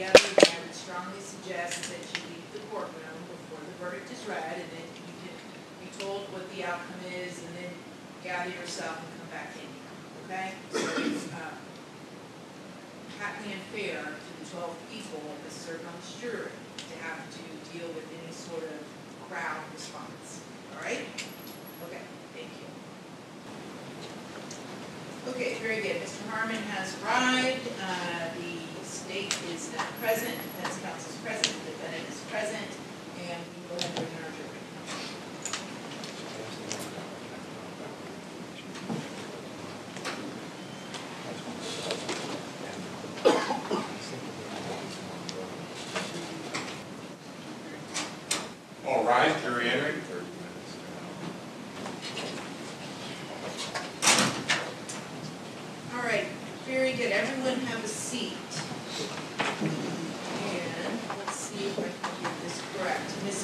together, I would strongly suggest that you leave the courtroom before the verdict is read and then you can be told what the outcome is and then gather yourself and come back in here, okay? So um, it's uh, and unfair to the 12 people that serve on the jury to have to deal with any sort of crowd response, all right? Okay, thank you. Okay, very good. Mr. Harmon has arrived. Uh, state is not present, defense counsel is present, the defendant is present, and we will have to in our jury. All rise, jury entering. All right, very good. Everyone have a seat. And let's see if I can get this correct. Miss,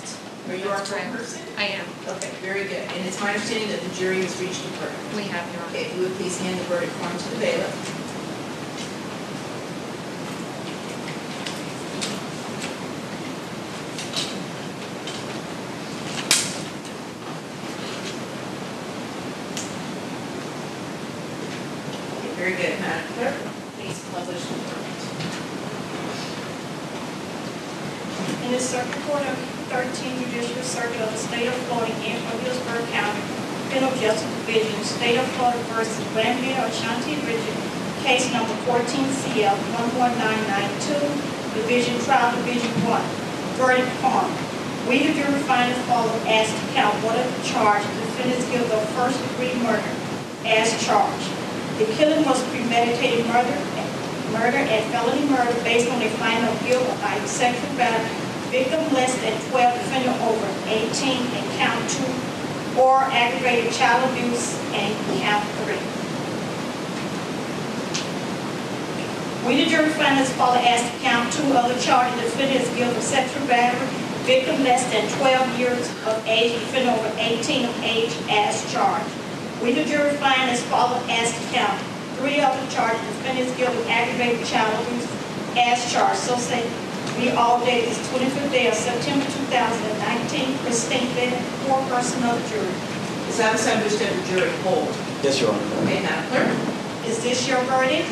are you our That's correct. I am. Okay, very good. And it's my understanding that the jury has reached a verdict. We have, Your Honor. Okay, if you would please hand the verdict form to the bailiff. Okay, very good. Madam Clerk, please publish the verdict. In the Circuit Court of 13 Judicial Circuit of the State of Florida in Hillsborough County, Penal Justice Division, State of Florida versus Granville Ashanti Ritchie, case number 14 CL 11992, Division Trial Division 1. Verdict form. We, the jury, find as follows as to count one of the charge, defendants guilty of first degree murder as charged. The killing was premeditated murder, murder and felony murder based on a of guilt by sexual battery, victim less than 12, defendant over 18, and count two, or aggravated child abuse, and count three. We, the jury, find as follows as to count two other charges, defendant is guilty of sexual battery, victim less than 12 years of age, defendant over 18 of age as charged. We, the jury, find as follows as to count three other charges, defendant is guilty of aggravated child abuse as charged. So say, we all dated this 25th day of September 2019, Christine Bennett, four person of the jury. Is that established at the jury poll? Yes, Your Honor. Okay, Madam Clerk? Is this your verdict?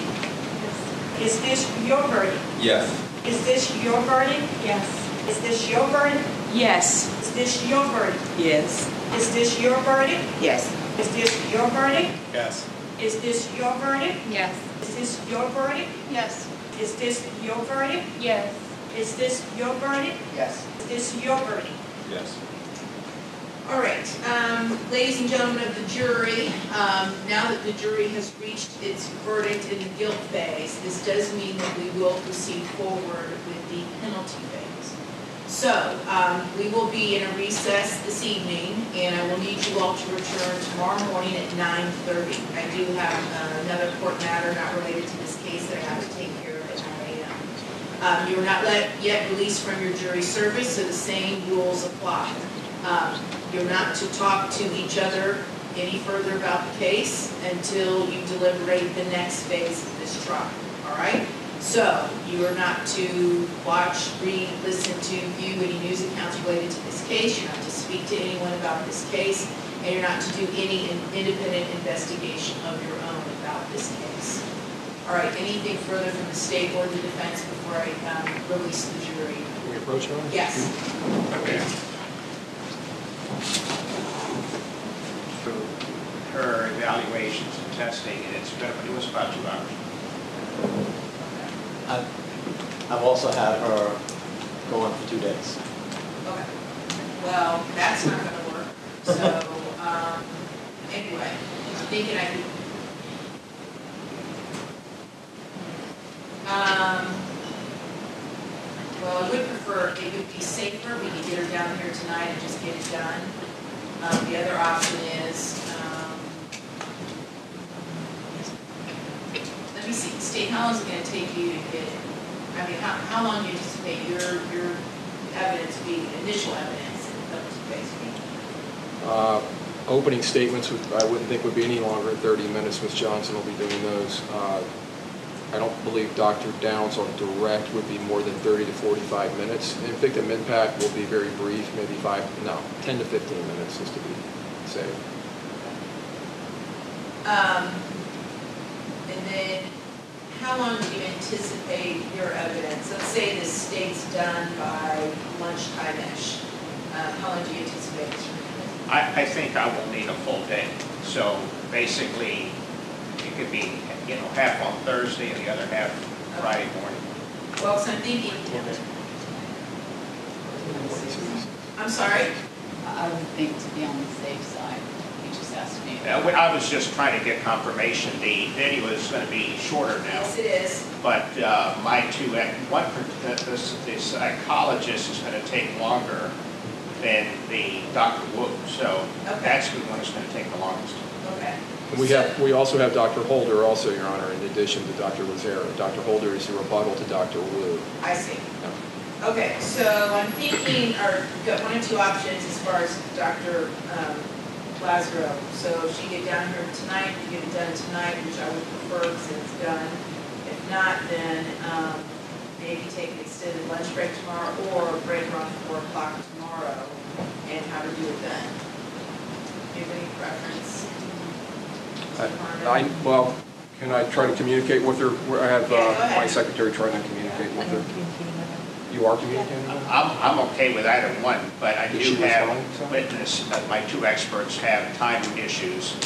Is this your verdict? Yes. Is this your verdict? Yes. Is this your verdict? Yes. Is this your verdict? Yes. Is this your verdict? Yes. Is this your verdict? Yes. Is this your verdict? Yes. Is this your verdict? Yes. Is this your verdict? Yes. Is this your verdict? Yes. Is this your verdict? Yes. All right, um, ladies and gentlemen of the jury, um, now that the jury has reached its verdict in the guilt phase, this does mean that we will proceed forward with the penalty phase. So, um, we will be in a recess this evening, and I will need you all to return tomorrow morning at nine thirty. I do have uh, another court matter not related to this case that I have to take care of at nine AM. Um, you are not let, yet released from your jury service, so the same rules apply. Um, You're not to talk to each other any further about the case until you deliberate the next phase of this trial, all right? So you are not to watch, read, listen to, view any news accounts related to this case. You're not to speak to anyone about this case, and you're not to do any in- independent investigation of your own about this case. All right, anything further from the state or the defense before I um, release the jury? Can we approach her? Yes. Okay. through her evaluations and testing, and it's been, it was about two hours. I've I've also had her go on for two days. Okay. Well, that's not gonna work. So, um, anyway, I'm thinking I could. Um, well, I would prefer, it would be safer, we could get her down here tonight and just get it done. Um, the other option is, um, let me see, State, how long is it gonna take you to get, I mean, how, how long do you anticipate your, your evidence being, initial evidence of the case? Uh, Opening statements, would- I wouldn't think would be any longer than 30 minutes. Ms. Johnson will be doing those. Uh, I don't believe Dr. Downs on direct would be more than 30 to 45 minutes. And victim impact will be very brief, maybe five, no, 10 to 15 minutes, just to be safe. Um, and then, how long do you anticipate your evidence? Let's say the state's done by lunchtime-ish. Uh, how long do you anticipate it's I, I think I will need a full day. So basically, it could be, you know, half on Thursday and the other half Friday morning. Well, so I'm thinking, I'm sorry? I would think to be on the safe side, he just asked me. We- I was just trying to get confirmation. The video is going to be shorter now. Yes, it is. But uh, my two, one, the the psychologist is going to take longer than the Dr. Wu. So Okay. that's the one that's going to take the longest. Okay. And we have, we also have Dr. Holder also, Your Honor, in addition to Dr. Lazare. Dr. Holder is the rebuttal to Dr. Wu. I see. Okay, so I'm thinking, or you've got one or two options as far as Dr. um, Lazaro. So if she get down here tonight, you get it done tonight, which I would prefer since it's done. If not, then um, maybe take an extended lunch break tomorrow or break around four o'clock tomorrow and have her do it then. Do you have any preference? I, I- well, can I try to communicate with her? I have Yeah, uh, my secretary trying to communicate with her. You are communicating with her? I'm, I'm okay with either one, but I Did do have respond, so? witness, uh, my two experts have time issues.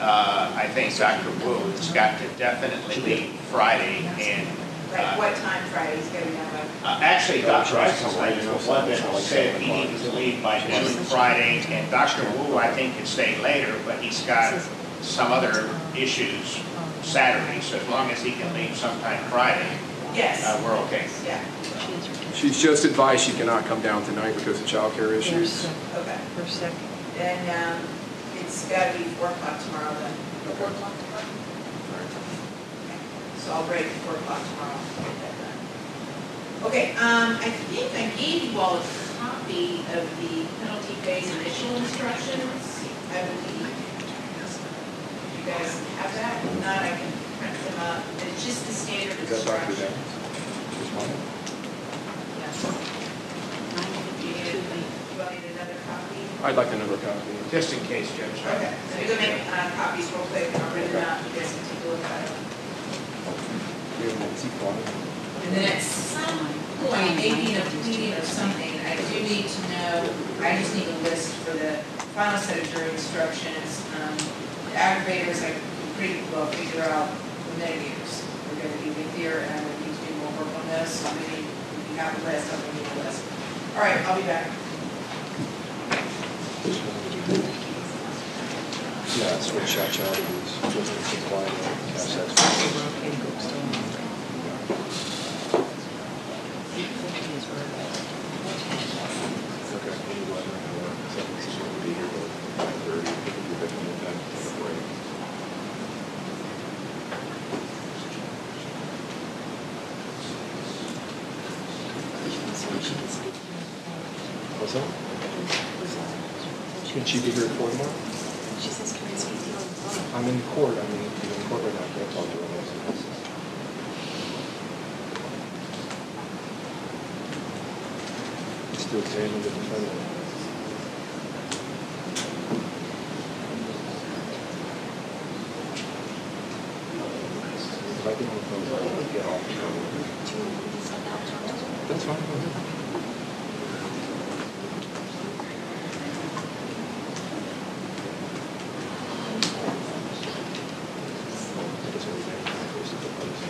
Uh, I think Dr. Wu has got to definitely leave Friday and, Like uh, what time Friday is gonna be done by? Uh, actually, Dr. Eisenstein is the one that said he needed to leave by noon Friday, and Dr. Wu, I think, can stay later, but he's got some other issues Saturday, so as long as he can leave sometime Friday, Yes, uh, we're okay. yeah, She's just advised she cannot come down tonight because of childcare issues. okay. Per second. Then, um, it's gotta be four o'clock tomorrow then. Four o'clock tomorrow? So I'll break at four o'clock tomorrow, I'll get that done. Okay, um, I think I gave you all a copy of the penalty phase initial instructions, I believe. You guys have that? If not, I can print them up. It's just the standard Is that Dr. instructions. Downs? Just mine? Yes. Do you need, you want me another copy? I'd like another copy. Just in case, Judge. Okay, so you're gonna make uh, copies real quick, I'll print them out, you guys can take a look at it. We have an empty. And then at some point, maybe in a pleading or something, I do need to know, I just need a list for the final set of jury instructions. Um, The aggravators, I can pretty well figure out the mitigators. We're gonna be with here, and I would need to do more work on this, so maybe if you have a list, I'll give you a list. All right, I'll be back. Yeah, that's what shot child is. Just to comply with cash tax. Okay. we need to let her know. Seven, she's going to be here till nine thirty. We can do that in the event of the break. What's that? Can she be here at four tomorrow? She says, can I speak to you on the phone? I'm in court, I mean, I'm in court right now, I can't talk to her. unless it's- Still examining the defendant. If I get on the phone, I'll get off. Do you want me to send out to her? That's fine, go ahead. I guess everything goes to the post.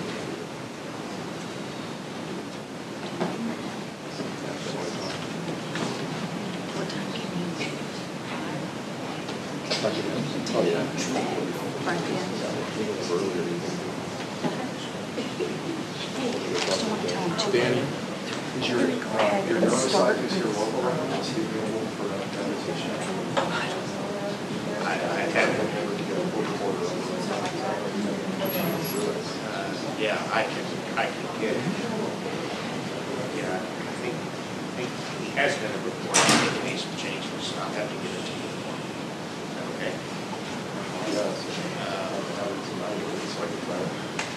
That's the only time. What time can you? Talk to them. Oh, yeah. Five P M? Yeah, we can go earlier even. Danny, is your, uh, your is your local right now, is he available for a conversation? I, I have, uh, yeah, I can, I can get it. Yeah, I think, I think he has been a report, I he made some changes, I'll have to get it to you. Okay? Yeah, so, uh, I I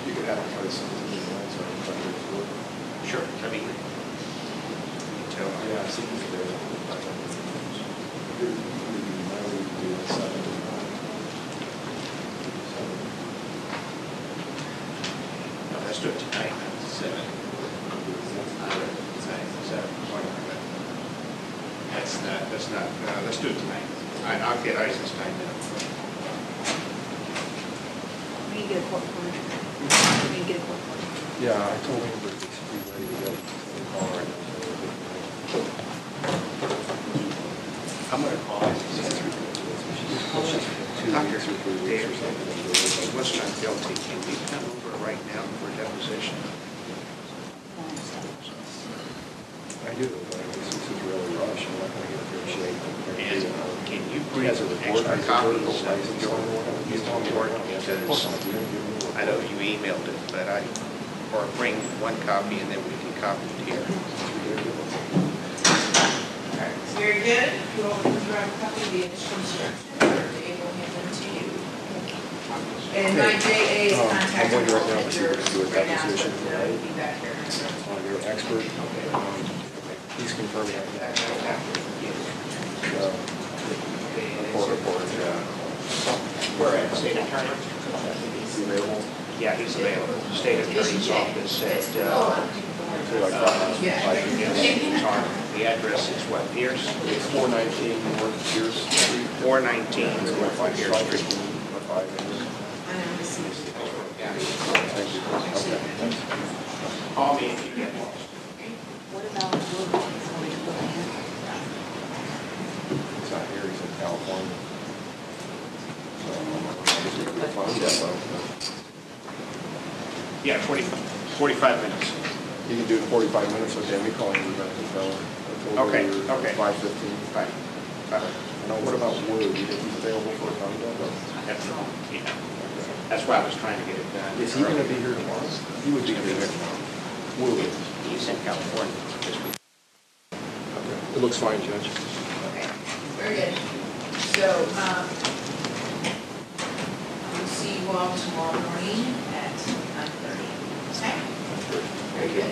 you could advertise be here. Yeah, I let's do it tonight. That's not, that's not, let's do it tonight. I, I'll get Eisenstein now. We get a court. We get a court. Yeah, I told him, but it's too late. Doctor Dale, what's not guilty, can we come over right now for a deposition? I do, but I guess this is really rush, I'm not gonna get a good shape. And can you bring has a report, extra I copies vertical of your on the one. your report? Of course Because not, you didn't give me a report. I know you emailed it, but I, or bring one copy and then we can copy it here. Alright, very good. You all can grab a copy of the initial instructions, or Dave will hand them to you. And my JA is Um, I'm contacting wondering right all now if you jurors could do a right now, so deposition they'll be back here in a second. On your expert, um, he's confirming that. Uh, Report, report, yeah. Where at, state attorney? Is available? Yeah, he's available. State attorney's office at, Oh, uh, like five- Yeah. five yes, minutes. it's on, the address is what, Pierce? It's four nineteen North Pierce Street. Four nineteen, North Pierce Street. fifteen, or five minutes. I know, this is- Thank you. Okay, thanks. Call me if you get lost. What about Willoughby? So we can look ahead. He's not here, he's in California. So, I guess we could find that out. Yeah, 40, 45 minutes. You can do it forty-five minutes, okay, we call him, we're gonna tell him. Okay, okay. Five fifteen. Right. Right. Now, what about Wood, you think he's available for a phone call? That's, yeah. That's why I was trying to get it done. Is he gonna be here tomorrow? He would be here tomorrow. Wood. He's in California this week. Okay, it looks fine, Judge. Okay, very good. So, um, we'll see you all tomorrow morning at nine thirty. Okay? Very good.